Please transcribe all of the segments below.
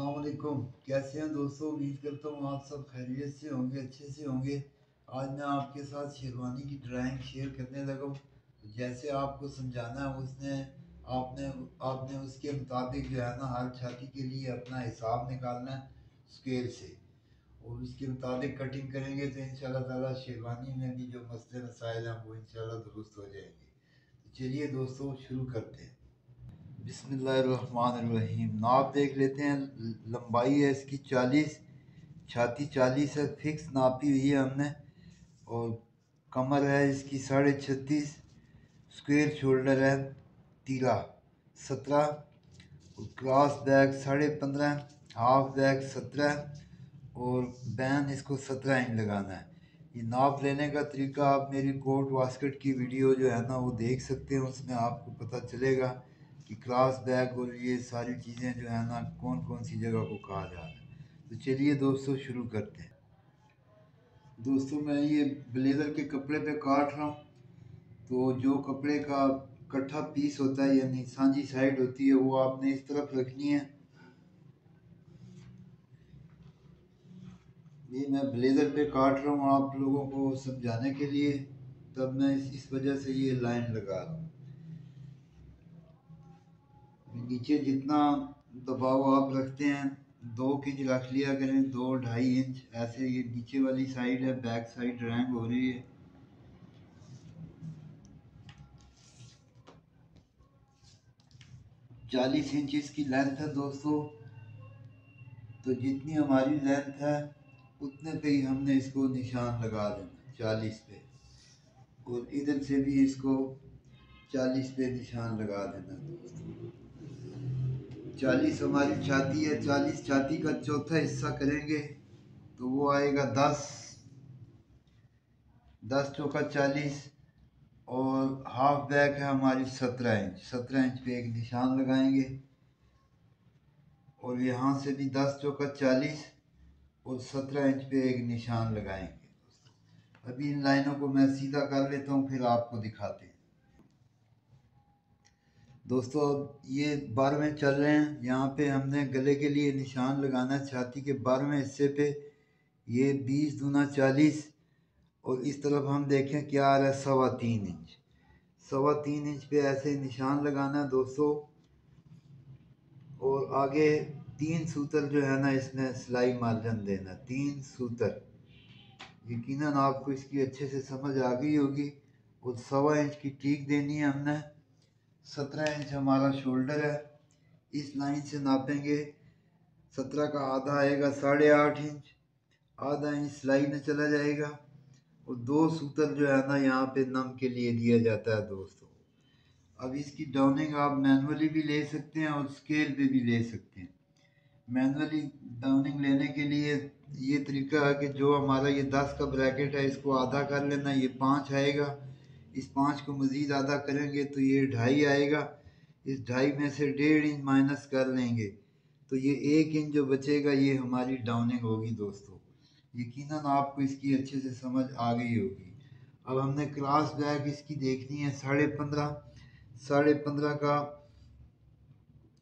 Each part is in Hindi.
वालेकुम। कैसे हैं दोस्तों? उम्मीद करता हूँ आप सब खैरियत से होंगे, अच्छे से होंगे। आज मैं आपके साथ शेरवानी की ड्राइंग शेयर करने लगा हूँ। तो जैसे आपको समझाना है, उसने, आपने आपने उसके मुताबिक जो है ना, हर छाती के लिए अपना हिसाब निकालना है स्केल से। और उसके मुताबिक कटिंग करेंगे तो इन ताला शेरवानी में भी जो मसले मसाइल हैं, वो इन दुरुस्त हो जाएँगे। तो चलिए दोस्तों, शुरू करते हैं। बिसमीम नाप देख लेते हैं, लंबाई है इसकी चालीस, छाती चालीस है, फिक्स नापी हुई है हमने। और कमर है इसकी साढ़े छत्तीस, स्क्वेयर शोल्डर है तीरा सत्रह क्रॉस बैग साढ़े पंद्रह, हाफ़ बैग सत्रह, और बैन इसको सत्रह इंच लगाना है। ये नाप लेने का तरीका आप मेरी कोट वास्कट की वीडियो जो है ना वो देख सकते हैं, उसमें आपको पता चलेगा। कि क्रॉस बैग और ये सारी चीज़ें जो है ना कौन कौन सी जगह को कहा जा रहा है? तो चलिए दोस्तों, शुरू करते हैं। दोस्तों, मैं ये ब्लेज़र के कपड़े पे काट रहा हूँ। तो जो कपड़े का कट्ठा पीस होता है, यानी सांझी साइड होती है, वो आपने इस तरफ़ रखनी है। ये मैं ब्लेज़र पे काट रहा हूँ आप लोगों को समझाने के लिए। तब मैं इस वजह से ये लाइन लगा रहा हूँ। नीचे जितना दबाव आप रखते हैं, दो इंच रख लिया करें, दो ढाई इंच, ऐसे ये नीचे वाली साइड है, बैक साइड रैंक हो रही है। चालीस इंच इसकी लेंथ है दोस्तों। तो जितनी हमारी लेंथ है, उतने पे ही हमने इसको निशान लगा देना, चालीस पे। और इधर से भी इसको चालीस पे निशान लगा देना। दोस्तों चालीस हमारी छाती है, चालीस छाती का चौथा हिस्सा करेंगे तो वो आएगा दस। दस चौका चालीस, और हाफ़ बैक है हमारी सत्रह इंच सत्रह इंच पे एक निशान लगाएँगे, और यहाँ से भी दस चौका चालीस, और सत्रह इंच पे एक निशान लगाएँगे। अभी इन लाइनों को मैं सीधा कर लेता हूँ, फिर आपको दिखाते हैं। दोस्तों अब ये बारहवें चल रहे हैं। यहाँ पे हमने गले के लिए निशान लगाना है। छाती के बारहवें हिस्से पे ये बीस दूना चालीस। और इस तरफ़ हम देखें क्या आ रहा है, सवा तीन इंच। सवा तीन इंच पे ऐसे निशान लगाना है दोस्तों। और आगे तीन सूतर जो है ना, इसमें सिलाई मार्जन देना तीन सूतर। यकीनन आपको इसकी अच्छे से समझ आ गई होगी। और सवा इंच की टीक देनी है हमने। सत्रह इंच हमारा शोल्डर है। इस लाइन से नापेंगे। सत्रह का आधा आएगा साढ़े आठ इंच। आधा इंच सिलाई में चला जाएगा। और दो सूतर जो है ना, यहाँ पे नम के लिए दिया जाता है दोस्तों। अब इसकी डाउनिंग आप मैनुअली भी ले सकते हैं और स्केल पे भी ले सकते हैं। मैनुअली डाउनिंग लेने के लिए ये तरीका है कि जो हमारा ये दस का ब्रैकेट है, इसको आधा कर लेना, ये पाँच आएगा। इस पाँच को मज़ीद आधा करेंगे तो ये ढाई आएगा। इस ढाई में से डेढ़ इंच माइनस कर लेंगे। तो ये एक इंच जो बचेगा, ये हमारी डाउनिंग होगी दोस्तों। यकीनन आपको इसकी अच्छे से समझ आ गई होगी। अब हमने क्लास बैग इसकी देखनी है साढ़े पंद्रह। साढ़े पंद्रह का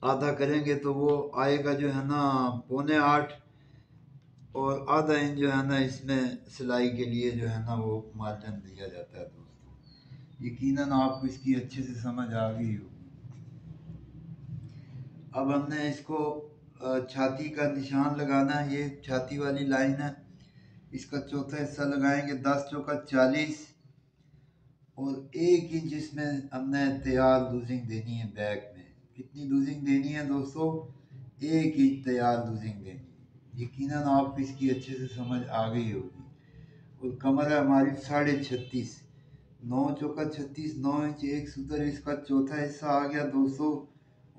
आधा करेंगे तो वो आएगा जो है ना पौने आठ। और आधा इंच जो है ना इसमें सिलाई के लिए जो है ना वो मार्जिन दिया जाता है यकीनन आपको इसकी अच्छे से समझ आ गई होगी। अब हमने इसको छाती का निशान लगाना है, ये छाती वाली लाइन है। इसका चौथा हिस्सा लगाएँगे, दस चौका चालीस। और एक इंच इसमें हमने तैयार लूजिंग देनी है बैक में। कितनी लूजिंग देनी है दोस्तों? एक इंच तैयार लूजिंग देनी है। यकीनन आपको इसकी अच्छे से समझ आ गई होगी। और कमर है हमारी साढ़े छत्तीस। नौ चौका छत्तीस, नौ इंच एक सूत्र इसका चौथा हिस्सा आ गया दो सौ,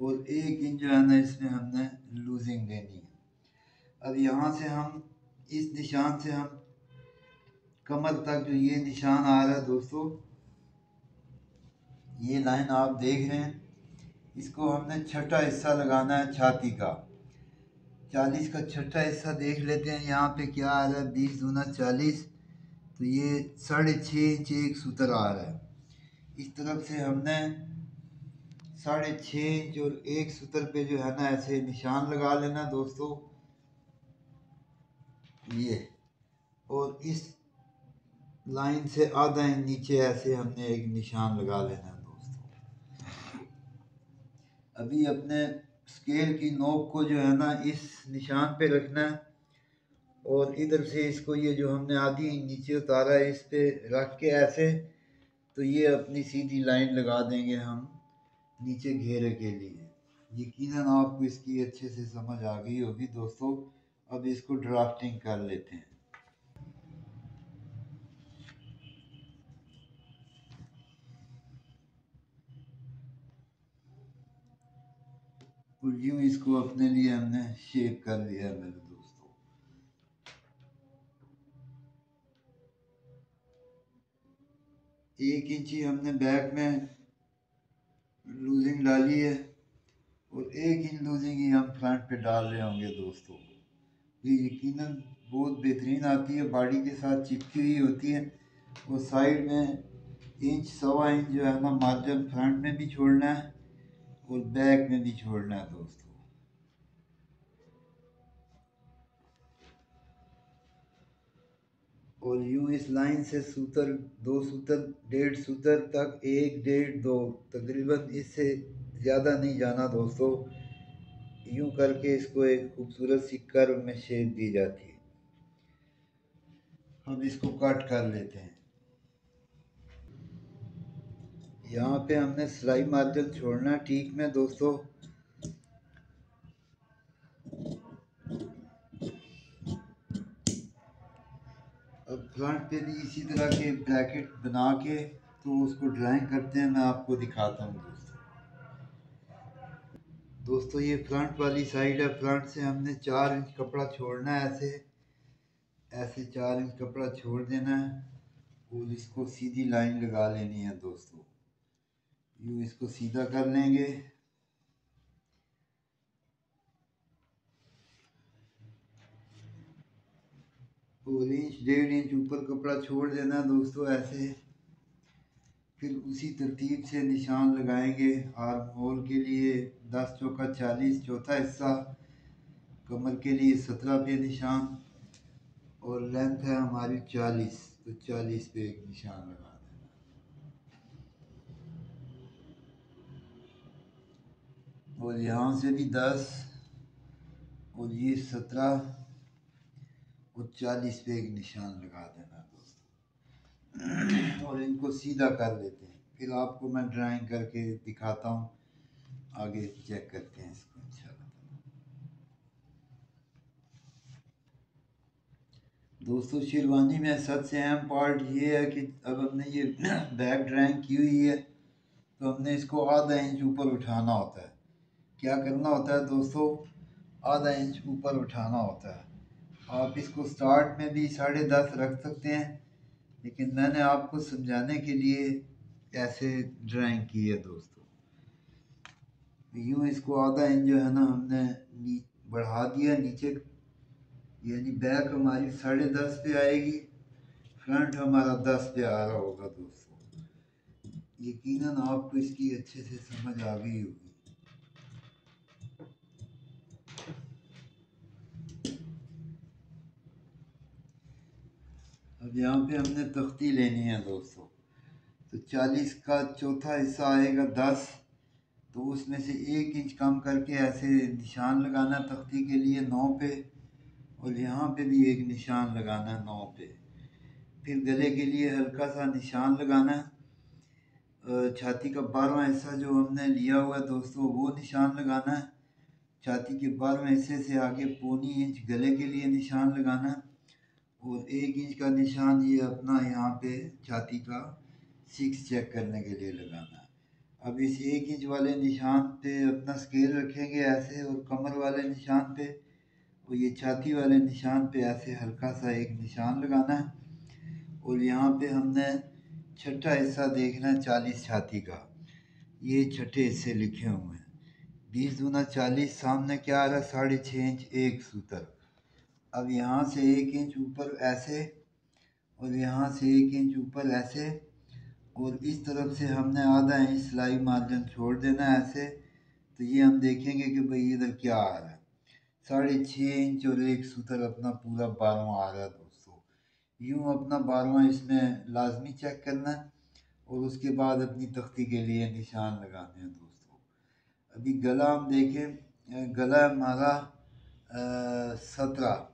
और एक इंच जो है ना, इसमें हमने लूजिंग देनी है। अब यहाँ से हम, इस निशान से हम, कमर तक जो ये निशान आ रहा है दोस्तों ये लाइन आप देख रहे हैं। इसको हमने छठा हिस्सा लगाना है छाती का। चालीस का छठा हिस्सा देख लेते हैं, यहाँ पे क्या आ रहा है? बीस दूना चालीस तो ये साढ़े छः इंच एक सूत्र आ रहा है। इस तरफ़ से हमने साढ़े छः इंच और एक सूत्र पे जो है ना ऐसे निशान लगा लेना दोस्तों। ये और इस लाइन से आधा इंच नीचे ऐसे हमने एक निशान लगा लेना दोस्तों। अभी अपने स्केल की नोक को जो है ना इस निशान पे रखना है। और इधर से इसको ये जो हमने आधी नीचे उतारा है, इस पे रख के ऐसे तो ये अपनी सीधी लाइन लगा देंगे हम नीचे घेरे के लिए। यकीन आपको इसकी अच्छे से समझ आ गई होगी दोस्तों। अब इसको ड्राफ्टिंग कर लेते हैं। और इसको अपने लिए हमने शेप कर लिया मेरे एक इंची हमने बैक में लूजिंग डाली है और एक इंच लूजिंग ही हम फ्रंट पे डाल रहे होंगे दोस्तों। ये यकीनन बहुत बेहतरीन आती है, बॉडी के साथ चिपकी हुई होती है और साइड में इंच सवा इंच जो है ना मार्जिन फ्रंट में भी छोड़ना है और बैक में भी छोड़ना है दोस्तों। और यूँ इस लाइन से सूतर, दो सूतर, डेढ़ सूतर तक एक, डेढ़, दो। तकरीबन इससे ज़्यादा नहीं जाना दोस्तों। यूँ करके इसको एक खूबसूरत सी कर्व में शेप दी जाती है। हम इसको कट कर लेते हैं। यहाँ पे हमने सिलाई मार्जिन छोड़ना ठीक में दोस्तों। अब फ्रंट पे भी इसी तरह के ब्रैकेट बना के तो उसको ड्राइंग करते हैं, मैं आपको दिखाता हूँ दोस्तों। दोस्तों, ये फ्रंट वाली साइड है। फ्रंट से हमने चार इंच कपड़ा छोड़ना है ऐसे। ऐसे चार इंच कपड़ा छोड़ देना है और इसको सीधी लाइन लगा लेनी है दोस्तों। यूँ इसको सीधा कर लेंगे। और इंच डेढ़ इंच ऊपर कपड़ा छोड़ देना दोस्तों ऐसे। फिर उसी तरतीब से निशान लगाएँगे आर्म होल के लिए दस चौका चालीस, चौथा हिस्सा, कमर के लिए सत्रह पे निशान और लेंथ है हमारी चालीस। तो चालीस पे एक निशान लगा देना। और यहाँ से भी दस और ये सत्रह। और चालीस पे एक निशान लगा देना दोस्तों। और इनको सीधा कर लेते हैं। फिर आपको मैं ड्राइंग करके दिखाता हूँ। आगे चेक करते हैं इसको इंशाल्लाह दोस्तों, शेरवानी में सबसे अहम पार्ट ये है कि अब हमने ये बैक ड्राइंग की हुई है तो हमने इसको आधा इंच ऊपर उठाना होता है। क्या करना होता है दोस्तों? आधा इंच ऊपर उठाना होता है। आप इसको स्टार्ट में भी साढ़े दस रख सकते हैं, लेकिन मैंने आपको समझाने के लिए ऐसे ड्राइंग की है दोस्तों। यूँ इसको आधा इंच जो है ना हमने बढ़ा दिया नीचे, यानी बैक हमारी साढ़े दस पे आएगी फ्रंट हमारा दस पे आ रहा होगा दोस्तों। यकीनन आपको इसकी अच्छे से समझ आ गई होगी। अब यहाँ पे हमने तख्ती लेनी है दोस्तों। तो चालीस का चौथा हिस्सा आएगा दस। तो उसमें से एक इंच कम करके ऐसे निशान लगाना तख्ती के लिए नौ पे और यहाँ पे भी एक निशान लगाना है नौ पे। फिर गले के लिए हल्का सा निशान लगाना। है छाती का बारहवा हिस्सा जो हमने लिया हुआ है दोस्तों, वो निशान लगाना। है छाती के बारहवें हिस्से से आगे पौनी इंच गले के लिए निशान लगाना। और एक इंच का निशान ये अपना यहाँ पे छाती का सिक्स चेक करने के लिए लगाना अब इस एक इंच वाले निशान पे अपना स्केल रखेंगे ऐसे और कमर वाले निशान पे और ये छाती वाले निशान पे ऐसे हल्का सा एक निशान लगाना है। और यहाँ पे हमने छठा हिस्सा देखना है चालीस छाती का। ये छठे हिस्से लिखे हुए हैं। बीस दूना चालीस, सामने क्या आ रहा है? साढ़े छः इंच, एक सूतर। अब यहाँ से एक इंच ऊपर ऐसे और यहाँ से एक इंच ऊपर ऐसे और इस तरफ़ से हमने आधा इंच सिलाई मार्जिन छोड़ देना है ऐसे। तो ये हम देखेंगे कि भाई इधर क्या आ रहा है। साढ़े छः इंच और एक सूतर अपना पूरा बारवा आ रहा है दोस्तों। यूँ अपना बारवा इसमें लाजमी चेक करना है और उसके बाद अपनी तख्ती के लिए निशान लगाने हैं दोस्तों। अभी गला हम देखें गला हमारा सत्रह।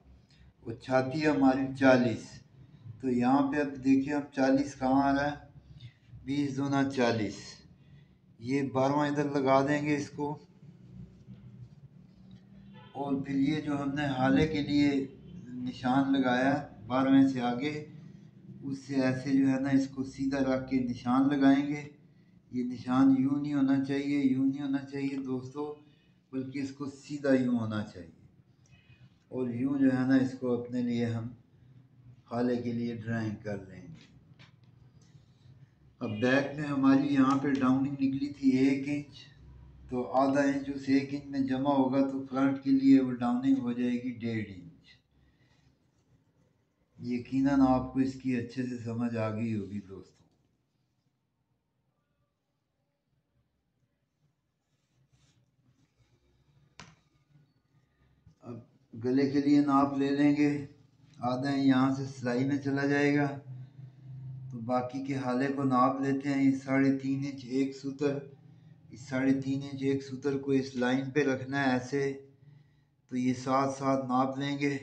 और छाती हमारी चालीस। तो यहाँ पे अब देखिए अब चालीस कहाँ आ रहा है? बीस दूना चालीस। ये बारवा इधर लगा देंगे इसको। और फिर ये जो हमने हाले के लिए निशान लगाया बारहवें से आगे, उससे ऐसे जो है ना इसको सीधा रख के निशान लगाएँगे। ये निशान यूँ नहीं होना चाहिए, यूँ नहीं होना चाहिए दोस्तों, बल्कि इसको सीधा यूँ होना चाहिए। और यूँ जो है ना, इसको अपने लिए हम हाले के लिए ड्राइंग कर लेंगे अब बैक में हमारी यहाँ पे डाउनिंग निकली थी एक इंच तो आधा इंच उस एक इंच में जमा होगा तो फ्रंट के लिए वो डाउनिंग हो जाएगी डेढ़ इंच यकीनन आपको इसकी अच्छे से समझ आ गई होगी दोस्तों अब गले के लिए नाप ले लेंगे। आधा यहाँ से सिलाई में चला जाएगा। तो बाकी के हाले को नाप लेते हैं। इस साढ़े तीन इंच एक सूतर, इस साढ़े तीन इंच एक सूतर को इस लाइन पे रखना है ऐसे। तो ये साथ साथ नाप लेंगे।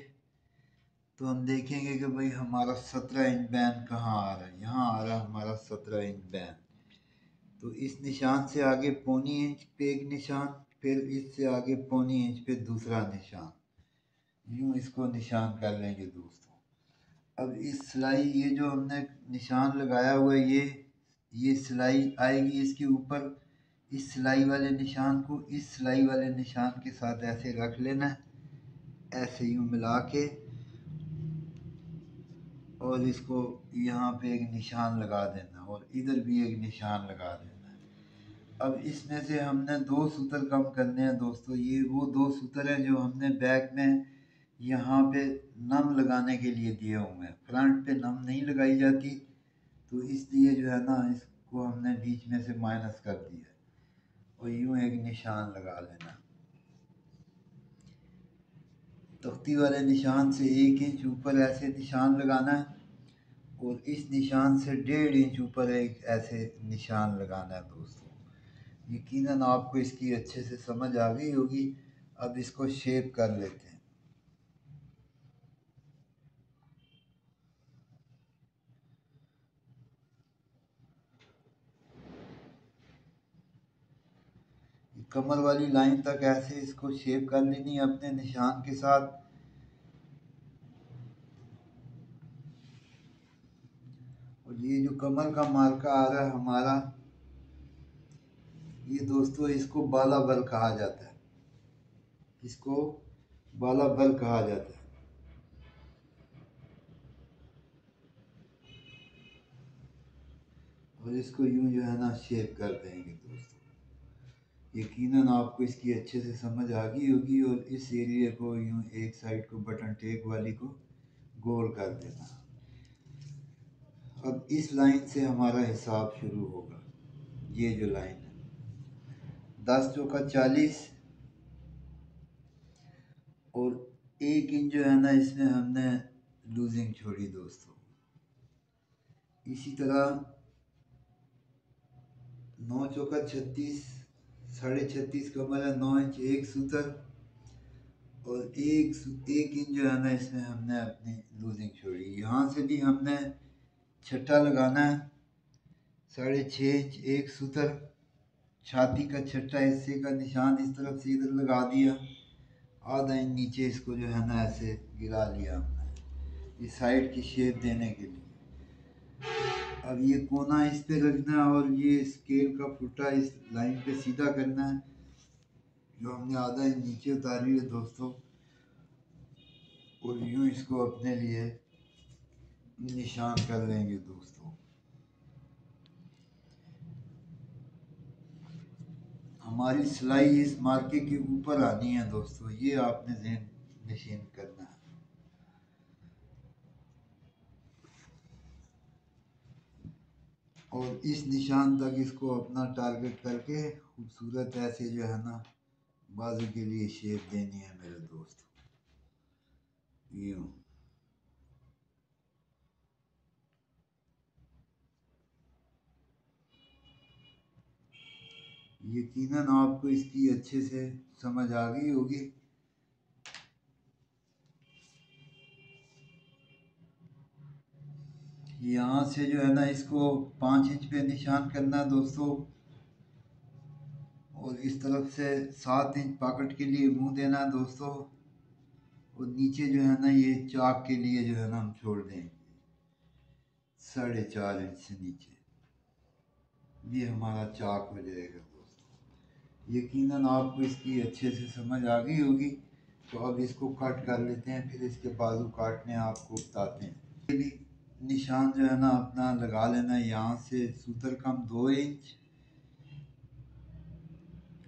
तो हम देखेंगे कि भाई हमारा सत्रह इंच बैन कहाँ आ रहा है। यहाँ आ रहा हमारा सत्रह इंच बैन तो इस निशान से आगे पौनी इंच पे एक निशान, फिर इससे आगे पौनी इंच पे दूसरा निशान। यूँ इसको निशान कर लेंगे दोस्तों। अब इस सिलाई, ये जो हमने निशान लगाया हुआ है, ये ये सिलाई आएगी इसके ऊपर। इस सिलाई वाले निशान को, इस सिलाई वाले निशान के साथ ऐसे रख लेना है ऐसे यूँ मिला के। और इसको यहाँ पे एक निशान लगा देना, और इधर भी एक निशान लगा देना। अब इसमें से हमने दो सूत्र कम करने हैं दोस्तों। ये वो दो सूत्र हैं जो हमने बैक में यहाँ पे नम लगाने के लिए दिए हुए हैं। फ्रंट पे नम नहीं लगाई जाती तो इसलिए जो है ना, इसको हमने बीच में से माइनस कर दिया। और यूँ एक निशान लगा लेना। तख्ती वाले निशान से एक इंच ऊपर ऐसे निशान लगाना है, और इस निशान से डेढ़ इंच ऊपर एक ऐसे निशान लगाना है दोस्तों। यकीनन आपको इसकी अच्छे से समझ आ गई होगी। अब इसको शेप कर लेते हैं। कमर वाली लाइन तक ऐसे इसको शेप कर लेनी है अपने निशान के साथ। और ये जो कमर का मार्का आ रहा है हमारा, ये दोस्तों इसको बाला बल कहा जाता है। इसको बाला बल कहा जाता है। और इसको यूँ जो है ना शेप कर देंगे। यकीनन आपको इसकी अच्छे से समझ आ गई होगी और इस एरिया को यूँ एक साइड को बटन टेक वाली को गोल कर देना। अब इस लाइन से हमारा हिसाब शुरू होगा। ये जो लाइन है। दस चौका चालीस। और एक इंच जो है ना, इसमें हमने लूजिंग छोड़ी दोस्तों। इसी तरह नौ चौका छत्तीस। साढ़े छत्तीस कमर नौ इंच, एक सूतर और एक एक इंच जो है ना इसमें हमने अपनी लूजिंग छोड़ी। यहाँ से भी हमने छट्टा लगाना है, साढ़े छः इंच, एक सूतर छाती का छट्टा हिस्से का निशान इस तरफ़ से इधर लगा दिया, आधा इंच नीचे इसको जो है ना ऐसे गिरा लिया हमने, इस साइड की शेप देने के लिए। अब ये कोना इस पे रखना है और ये स्केल का फुटा इस लाइन पे सीधा करना है। जो हमने आधा इंच नीचे उतारी है दोस्तों, और यूँ इसको अपने लिए निशान कर लेंगे दोस्तों। हमारी सिलाई इस मार्के के ऊपर आनी है दोस्तों, ये आपने जहन नशीन करना है और इस निशान तक इसको अपना टारगेट करके खूबसूरत ऐसे जो है ना, बाजू के लिए शेप देनी है मेरे दोस्त। यूँ। यकीनन आपको इसकी अच्छे से समझ आ गई होगी। यहाँ से जो है ना इसको पाँच इंच पे निशान करना है दोस्तों। और इस तरफ़ से सात इंच पॉकेट के लिए मुँह देना है दोस्तों। और नीचे जो है ना ये चाक के लिए जो है ना हम छोड़ देंगे। साढ़े चार इंच से नीचे। ये हमारा चाक हो जाएगा दोस्तों। यकीनन आपको इसकी अच्छे से समझ आ गई होगी। तो अब इसको कट कर लेते हैं, फिर इसके बाजू काटने आपको बताते हैं। निशान जो है ना अपना लगा लेना यहाँ से, सूतर कम दो इंच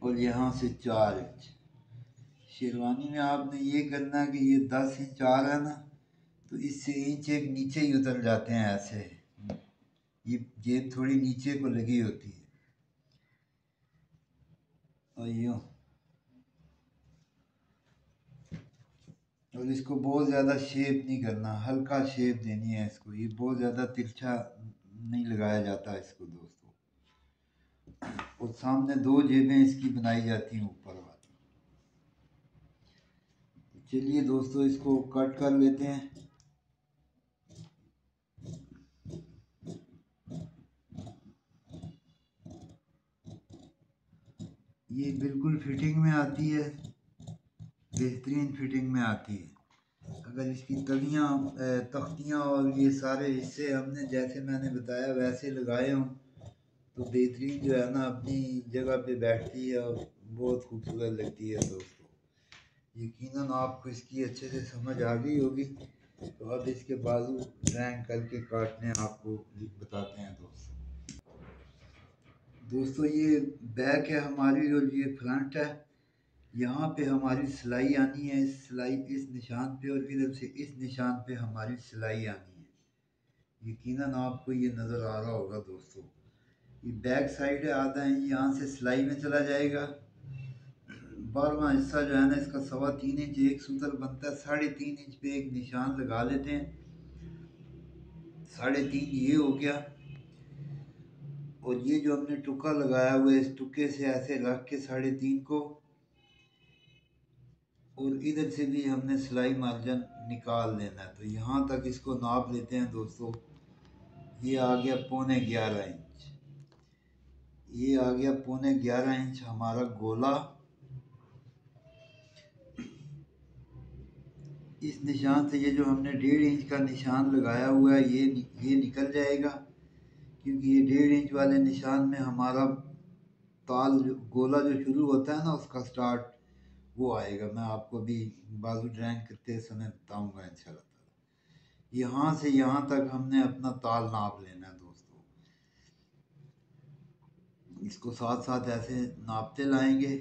और यहाँ से चार इंच। शेरवानी में आपने ये करना कि ये दस इंच आ रहा है ना तो इससे इंच एक नीचे ही उतर जाते हैं ऐसे। ये जेब थोड़ी नीचे को लगी होती है। और यूँ। और इसको बहुत ज़्यादा शेप नहीं करना, हल्का शेप देनी है इसको। ये बहुत ज़्यादा तिरछा नहीं लगाया जाता इसको दोस्तों। और सामने दो जेबें इसकी बनाई जाती हैं ऊपर वाली। चलिए दोस्तों, इसको कट कर लेते हैं। ये बिल्कुल फिटिंग में आती है। बेहतरीन फिटिंग में आती है। अगर इसकी तलियाँ तख्तियाँ और ये सारे हिस्से हमने जैसे मैंने बताया वैसे लगाए हों तो बेहतरीन जो है ना अपनी जगह पे बैठती है और बहुत खूबसूरत लगती है दोस्तों। यकीनन आपको इसकी अच्छे से समझ आ गई होगी। तो अब इसके बाजू ड्राइंग करके काटने आपको बताते हैं दोस्तों। दोस्तों, ये बैक है हमारी और ये फ्रंट है। यहाँ पे हमारी सिलाई आनी है, इस सिलाई, इस निशान पे और इधर से इस निशान पे हमारी सिलाई आनी है। यकीनन आपको ये नज़र आ रहा होगा दोस्तों। ये बैक साइड है, आधा इंच यहाँ से सिलाई में चला जाएगा। बारवा हिस्सा जो है ना, इसका सवा तीन इंच, एक सूतर बनता है। साढ़े तीन इंच पे एक निशान लगा लेते हैं। साढ़े तीन ये हो गया। और ये जो हमने टुका लगाया हुआ है, इस टुके से ऐसे रख के साढ़े तीन को और इधर से भी हमने सिलाई मार्जिन निकाल देना है। तो यहाँ तक इसको नाप लेते हैं दोस्तों। ये आ गया पौने ग्यारह इंच। ये आ गया पौने ग्यारह इंच हमारा गोला। इस निशान से ये जो हमने डेढ़ इंच का निशान लगाया हुआ है, ये ये निकल जाएगा। क्योंकि ये डेढ़ इंच वाले निशान में हमारा ताल जो, गोला जो शुरू होता है ना, उसका स्टार्ट वो आएगा, मैं आपको अभी बाजू ड्राइंग करते समय बताऊँगा इन यहाँ से यहाँ तक हमने अपना ताल नाप लेना है दोस्तों। इसको साथ साथ ऐसे नापते लाएँगे।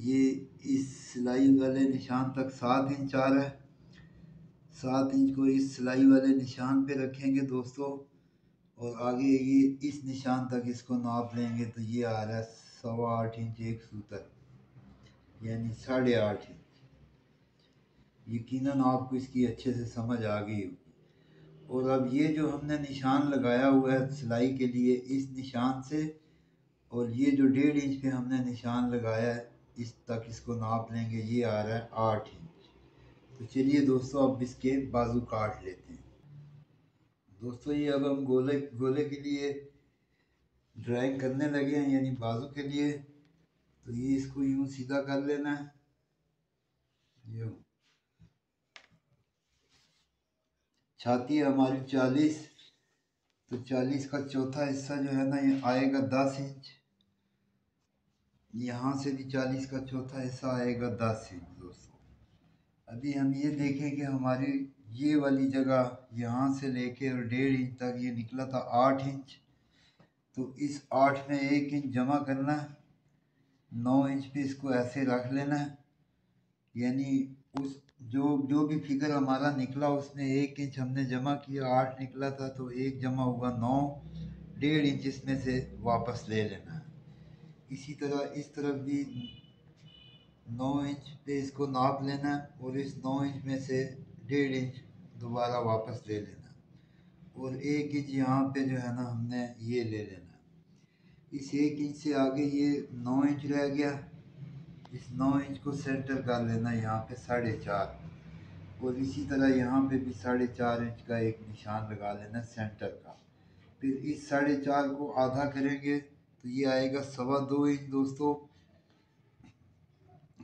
ये इस सिलाई वाले निशान तक सात इंच आ रहा है। सात इंच को इस सिलाई वाले निशान पे रखेंगे दोस्तों और आगे ये इस निशान तक इसको नाप लेंगे तो ये आ रहा है सवा आठ इंच एक सूतर। यानी साढ़े आठ इंच। यकीनन आपको इसकी अच्छे से समझ आ गई होगी। और अब ये जो हमने निशान लगाया हुआ है सिलाई के लिए, इस निशान से, और ये जो डेढ़ इंच पे हमने निशान लगाया है इस तक इसको नाप लेंगे, ये आ रहा है आठ इंच। तो चलिए दोस्तों, अब इसके बाजू काट लेते हैं। दोस्तों, ये अब हम गोले गोले के लिए ड्राइंग करने लगे हैं, यानी बाजू के लिए। तो ये इसको यूँ सीधा कर लेना है। यूँ छाती है हमारी चालीस तो चालीस का चौथा हिस्सा जो है ना ये आएगा दस इंच। यहाँ से भी चालीस का चौथा हिस्सा आएगा दस इंच, दोस्तों। अभी हम ये देखें कि हमारी ये वाली जगह यहाँ से लेके और डेढ़ इंच तक ये निकला था आठ इंच। तो इस आठ में एक इंच जमा करना है। नौ इंच पे इसको ऐसे रख लेना है। यानी उस, जो जो भी फिगर हमारा निकला उसमें एक इंच हमने जमा किया, आठ निकला था तो एक जमा हुआ नौ। डेढ़ इंच इसमें से वापस ले लेना है। इसी तरह, इस तरफ़ भी नौ इंच पे इसको नाप लेना और इस नौ इंच में से डेढ़ इंच दोबारा वापस ले लेना और एक इंच यहाँ पे जो है ना, हमने ये ले लेना इस एक इंच से आगे ये नौ इंच रह गया। इस नौ इंच को सेंटर कर लेना यहाँ पे साढ़े चार। और इसी तरह यहाँ पे भी साढ़े चार इंच का एक निशान लगा लेना सेंटर का। फिर इस साढ़े चार को आधा करेंगे तो ये आएगा सवा दो इंच दोस्तों।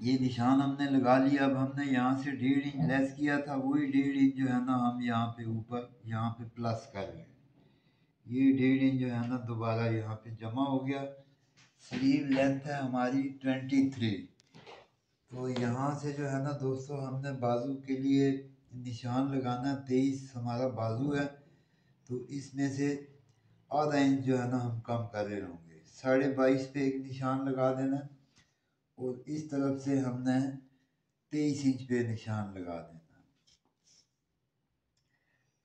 ये निशान हमने लगा लिया। अब हमने यहाँ से डेढ़ इंच लेस किया था। वही डेढ़ इंच जो है ना, हम यहाँ पे ऊपर, यहाँ पे प्लस कर लें। ये डेढ़ इंच जो है ना दोबारा यहाँ पे जमा हो गया। स्लीव लेंथ है हमारी ट्वेंटी थ्री तो यहाँ से जो है ना दोस्तों, हमने बाजू के लिए निशान लगाना तेईस हमारा बाजू है। तो इसमें से आधा इंच जो है ना हम कम कर रहे होंगे। साढ़े बाईस पे एक निशान लगा देना और इस तरफ़ से हमने तेईस इंच पे निशान लगा देना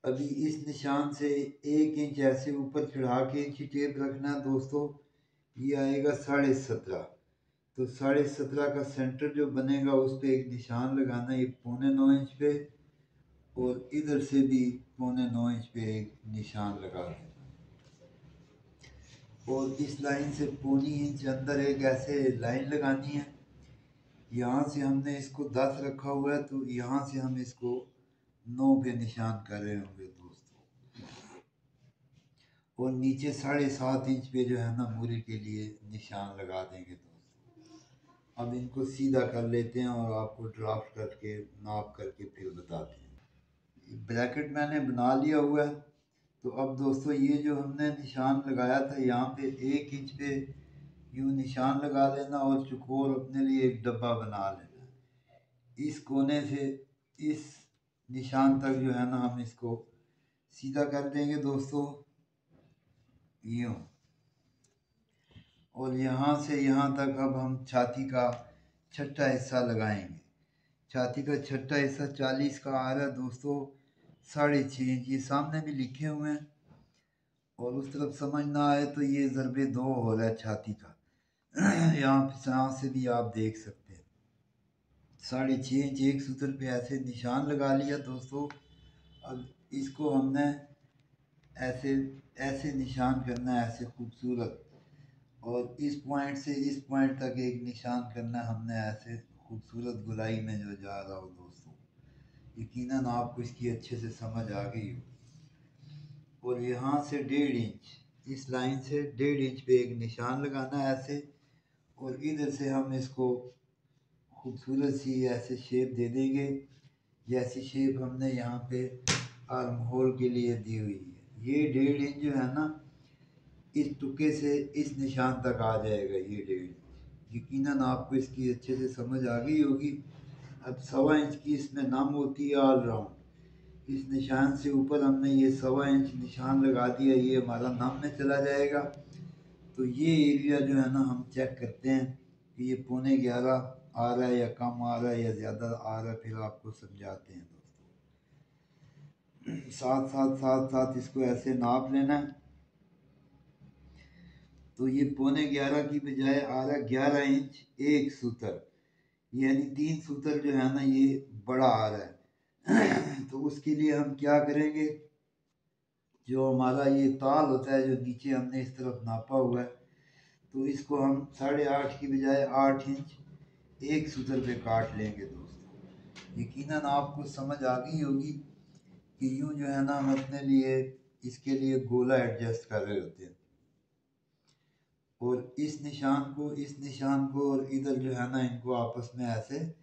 अभी इस निशान से एक इंच ऐसे ऊपर चढ़ा के इंची टेप रखना दोस्तों, ये आएगा साढ़े सत्रह। तो साढ़े सत्रह का सेंटर जो बनेगा उस पर एक निशान लगाना ये पौने नौ इंच पे, और इधर से भी पौने नौ इंच पे एक निशान लगा देना। और इस लाइन से पौनी इंच अंदर एक ऐसे लाइन लगानी है। यहाँ से हमने इसको दस रखा हुआ है तो यहाँ से हम इसको नौ पे निशान कर रहे होंगे दोस्तों। और नीचे साढ़े सात इंच पे जो है ना मूरी के लिए निशान लगा देंगे दोस्तों। अब इनको सीधा कर लेते हैं और आपको ड्राफ्ट करके, नाप करके फिर बताते हैं। ब्रैकेट मैंने बना लिया हुआ है। तो अब दोस्तों ये जो हमने निशान लगाया था, यहाँ पे एक इंच पे यूँ निशान लगा लेना और चुकोर अपने लिए एक डब्बा बना लेना। इस कोने से, इस निशान तक जो है ना हम इसको सीधा कर देंगे दोस्तों। यूँ और यहाँ से यहाँ तक अब हम छाती का छठा हिस्सा लगाएँगे। छाती का छठा हिस्सा चालीस का आ रहा है दोस्तों, साढ़े छः इंच। ये सामने भी लिखे हुए हैं। और उस तरफ़ समझ ना आए तो ये ज़रबे दो हो रहा है छाती का। यहाँ से भी आप देख सकते साढ़े छः इंच एक सूत्र पे ऐसे निशान लगा लिया दोस्तों। अब इसको हमने ऐसे ऐसे निशान करना है, ऐसे खूबसूरत। और इस पॉइंट से इस पॉइंट तक एक निशान करना हमने ऐसे खूबसूरत गुलाई में जो जा रहा हो दोस्तों। यकीनन आपको इसकी अच्छे से समझ आ गई हो। और यहाँ से डेढ़ इंच, इस लाइन से डेढ़ इंच पे एक निशान लगाना है ऐसे। और इधर से हम इसको खूबसूरत सी ऐसे शेप दे देंगे। जैसी शेप हमने यहाँ पे आर्म होल के लिए दी हुई है। ये डेढ़ इंच जो है ना, इस टुके से इस निशान तक आ जाएगा ये डेढ़ इंच। यकीनन आपको इसकी अच्छे से समझ आ गई होगी। अब सवा इंच की इसमें नम होती है ऑल राउंड इस निशान से ऊपर हमने ये सवा इंच निशान लगा दिया, ये हमारा नम में चला जाएगा। तो ये एरिया जो है ना, हम चेक करते हैं कि ये पौने ग्यारह आ रहा है या कम आ रहा है या ज़्यादा आ रहा है, फिर आपको समझाते हैं दोस्तों। साथ साथ साथ साथ इसको ऐसे नाप लेना। है तो ये पौने ग्यारह की बजाय आ रहा है ग्यारह इंच एक सूत्र। यानी तीन सूत्र जो है ना, ये बड़ा आ रहा है। तो उसके लिए हम क्या करेंगे? जो हमारा ये ताल होता है, जो नीचे हमने इस तरफ़ नापा हुआ है तो इसको हम साढ़े आठ की बजाय आठ इंच एक सूत्र पे काट लेंगे दोस्तों। यकीनन आपको समझ आ गई होगी कि यूँ जो है ना हम अपने लिए, इसके लिए गोला एडजस्ट कर रहे होते हैं। और इस निशान को, इस निशान को और इधर जो है ना इनको आपस में ऐसे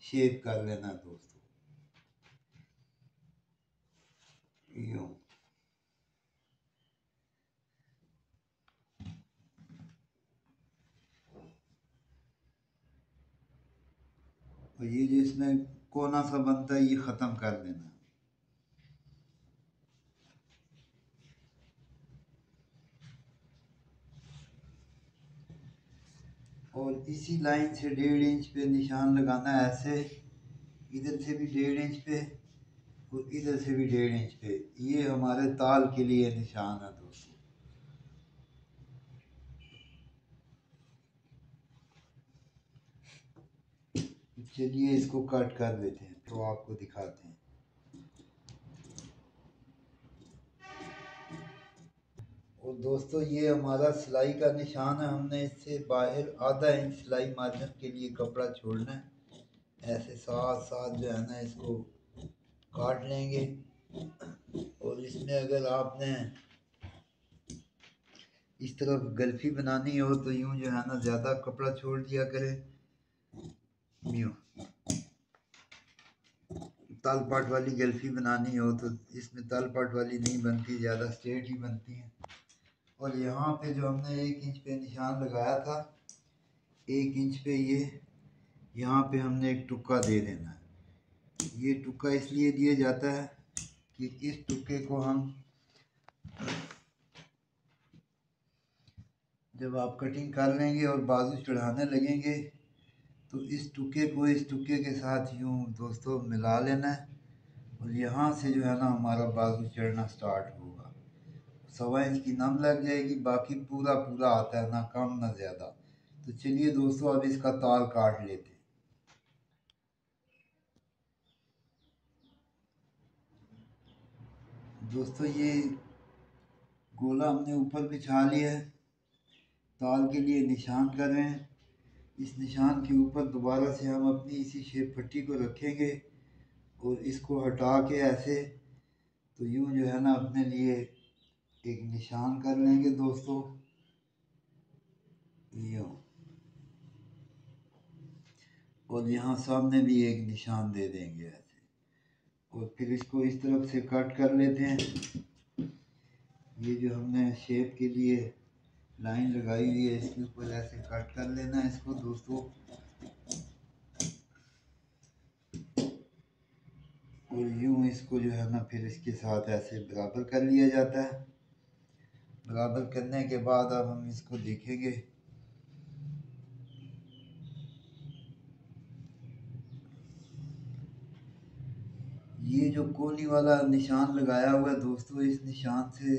शेप कर लेना दोस्तों। यूँ। और ये जो इसमें कोना सा बनता है, ये ख़त्म कर देना। और इसी लाइन से डेढ़ इंच पे निशान लगाना है ऐसे, इधर से भी डेढ़ इंच पे और इधर से भी डेढ़ इंच पे। ये हमारे ताल के लिए निशान है दोस्तों। चलिए इसको कट कर देते हैं तो आपको दिखाते हैं। और दोस्तों, ये हमारा सिलाई का निशान है, हमने इससे बाहर आधा इंच सिलाई मार्जिन के लिए कपड़ा छोड़ना है। ऐसे साथ साथ जो है ना, इसको काट लेंगे। और इसमें अगर आपने इस तरफ़ गल्फी बनानी हो तो यूँ जो है ना, ज़्यादा कपड़ा छोड़ दिया करें। यूँ। तल पाट वाली गल्फी बनानी हो तो इसमें तल पाट वाली नहीं बनती, ज़्यादा स्ट्रेट ही बनती हैं। और यहाँ पे जो हमने एक इंच पे निशान लगाया था, एक इंच पे ये, यहाँ पे हमने एक टुक्का दे देना है। ये टुक्का इसलिए दिया जाता है कि इस टुक्के को हम, जब आप कटिंग कर लेंगे और बाजू चढ़ाने लगेंगे तो इस टुके को, इस टुके के साथ यूँ दोस्तों मिला लेना है और यहाँ से जो है ना हमारा बाजू चढ़ना स्टार्ट होगा। सवा इंच की नम लग जाएगी, बाकी पूरा पूरा आता है ना, कम ना ज़्यादा। तो चलिए दोस्तों, अब इसका ताल काट लेते हैं। दोस्तों, ये गोला हमने ऊपर बिछा लिया है। ताल के लिए निशान कर रहे हैं। इस निशान के ऊपर दोबारा से हम अपनी इसी शेप पट्टी को रखेंगे और इसको हटा के ऐसे तो यूँ जो है ना अपने लिए एक निशान कर लेंगे दोस्तों। यो। और यहाँ सामने भी एक निशान दे देंगे ऐसे। और फिर इसको इस तरफ़ से कट कर लेते हैं। ये जो हमने शेप के लिए लाइन लगाई हुई है, इसके ऊपर ऐसे कट कर लेना है इसको दोस्तों। और यूँ इसको जो है ना फिर इसके साथ ऐसे बराबर कर लिया जाता है। बराबर करने के बाद अब हम इसको देखेंगे। ये जो कोनी वाला निशान लगाया हुआ है दोस्तों, इस निशान से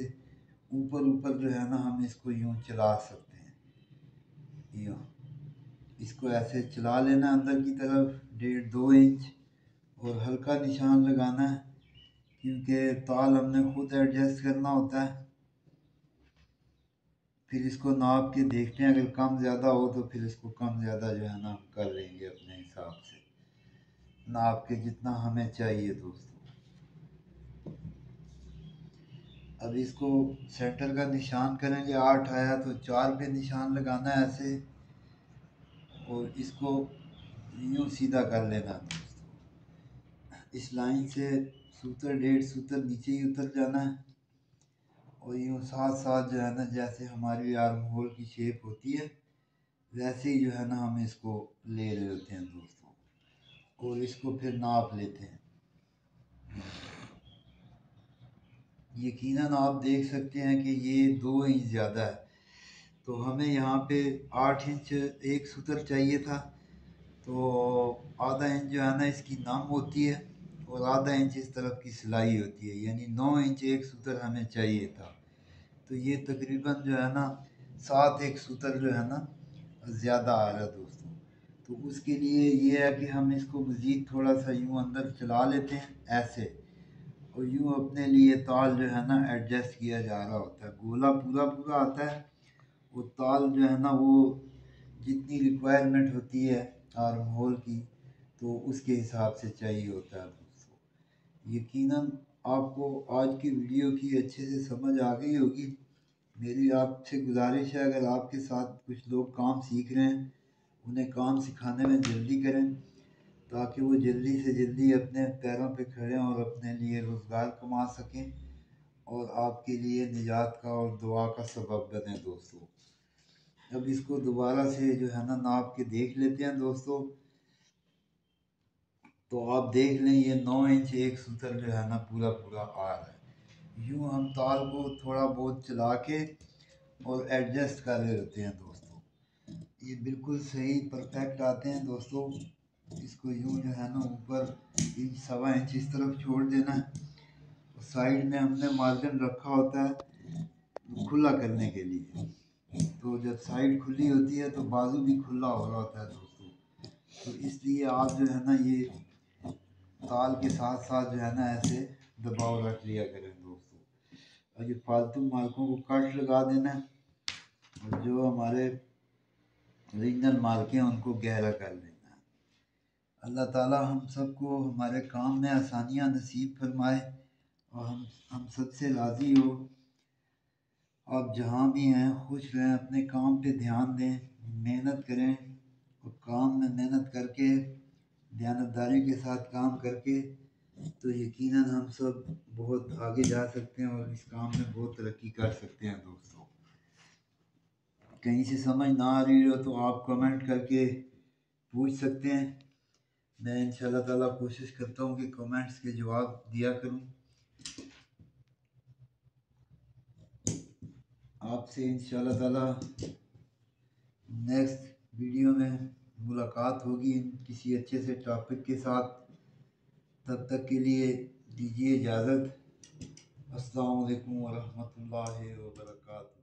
ऊपर ऊपर जो है ना, हम इसको यूँ चला सकते हैं। यूँ। इसको ऐसे चला लेना अंदर की तरफ़, डेढ़ दो इंच, और हल्का निशान लगाना है क्योंकि ताल हमने खुद एडजस्ट करना होता है। फिर इसको नाप के देखते हैं, अगर कम ज़्यादा हो तो फिर इसको कम ज़्यादा जो है ना हम कर लेंगे अपने हिसाब से। नाप के जितना हमें चाहिए दोस्तों। अब इसको सेंटर का निशान करेंगे, आठ आया तो चार पे निशान लगाना है ऐसे। और इसको यूँ सीधा कर लेना इस लाइन से सूत्र, डेढ़ सूत्र नीचे ही उतर जाना है। और यूँ साथ साथ जो है ना, जैसे हमारी आर्म होल की शेप होती है, वैसे ही जो है ना हम इसको ले रहे हैं दोस्तों। और इसको फिर नाप लेते हैं। यकीनन आप देख सकते हैं कि ये दो इंच ज़्यादा है। तो हमें यहाँ पे आठ इंच एक सूत्र चाहिए था। तो आधा इंच जो है ना, इसकी नम होती है और आधा इंच इस तरफ़ की सिलाई होती है। यानी नौ इंच एक सूत्र हमें चाहिए था। तो ये तकरीबन जो है ना, सात एक सूत्र जो है ना, ज़्यादा आ रहा दोस्तों। तो उसके लिए ये है कि हम इसको मज़ीद थोड़ा सा यूँ अंदर चला लेते हैं, ऐसे। और यूँ अपने लिए ताल जो है ना एडजस्ट किया जा रहा होता है। गोला पूरा पूरा आता है, वो ताल जो है ना वो जितनी रिक्वायरमेंट होती है आर्म होल की तो उसके हिसाब से चाहिए होता है दोस्तों यकीनन आपको आज की वीडियो की अच्छे से समझ आ गई होगी। मेरी आपसे गुजारिश है, अगर आपके साथ कुछ लोग काम सीख रहे हैं, उन्हें काम सिखाने में जल्दी करें। ताकि वो जल्दी से जल्दी अपने पैरों पे खड़े और अपने लिए रोज़गार कमा सकें और आपके लिए निजात का और दुआ का सबब बने दोस्तों। अब इसको दोबारा से जो है ना नाप के देख लेते हैं दोस्तों। तो आप देख लें, ये नौ इंच एक सूत्र जो है ना, पूरा पूरा आ रहा है। यूँ हम ताल को थोड़ा बहुत चला के और एडजस्ट कर होते हैं दोस्तों। ये बिल्कुल सही परफेक्ट आते हैं दोस्तों। इसको यूँ जो है ना ऊपर इंच सवा इंच इस तरफ़ छोड़ देना है साइड में हमने मार्जिन रखा होता है खुला करने के लिए। तो जब साइड खुली होती है तो बाजू भी खुला हो रहा होता है दोस्तों। तो इसलिए आप जो है ना ये ताल के साथ साथ जो है ना ऐसे दबाव रख लिया करें दोस्तों। और ये फालतू मालकों को कट लगा देना और जो हमारे ओरिजिनल मालके हैं, उनको गहरा कर है अल्लाह ताला हम सबको हमारे काम में आसानियाँ नसीब फरमाए और हम हम सबसे राज़ी हो। आप जहाँ भी हैं, खुश रहें, अपने काम पे ध्यान दें, मेहनत करें और काम में मेहनत करके दयानतदारी के साथ काम करके तो यकीनन हम सब बहुत आगे जा सकते हैं और इस काम में बहुत तरक्की कर सकते हैं दोस्तों। कहीं से समझ ना आ रही हो तो आप कमेंट करके पूछ सकते हैं। मैं इन ताला कोशिश करता हूँ कि कमेंट्स के जवाब दिया करूँ। आपसे इन ताला नेक्स्ट वीडियो में मुलाकात होगी। किसी अच्छे से टॉपिक के साथ। तब तक के लिए दीजिए इजाज़त। अस्सलाम वालेकुम वरहमतुल्लाहि वबरकातुहू।